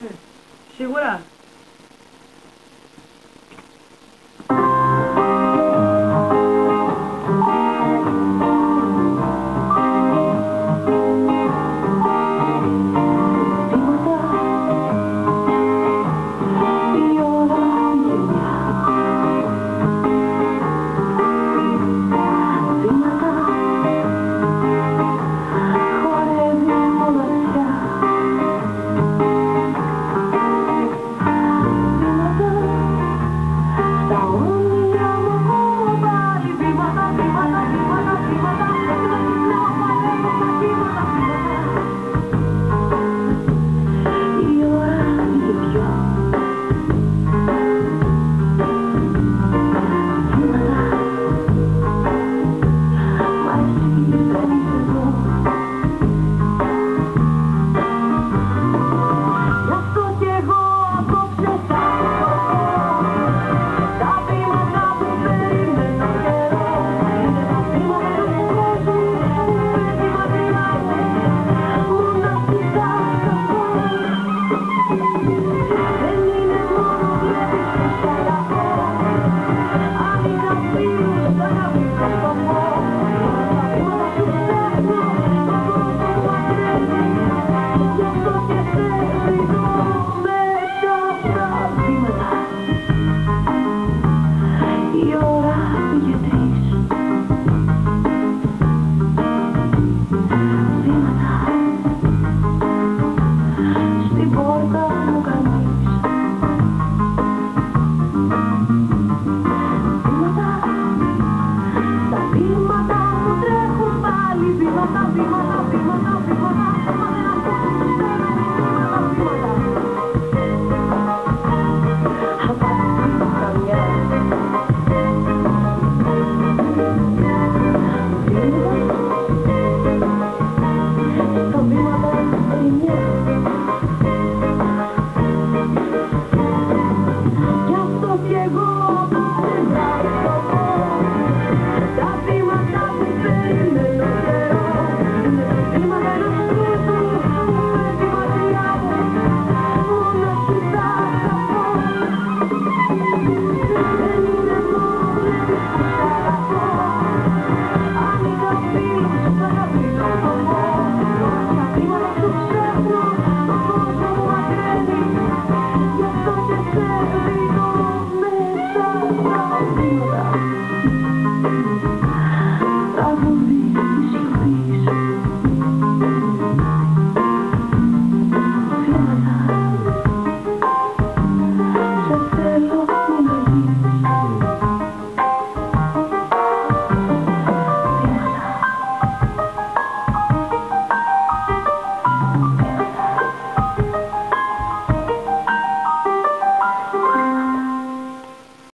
嗯洗过了。mi pivota, pivota.